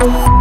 Bye.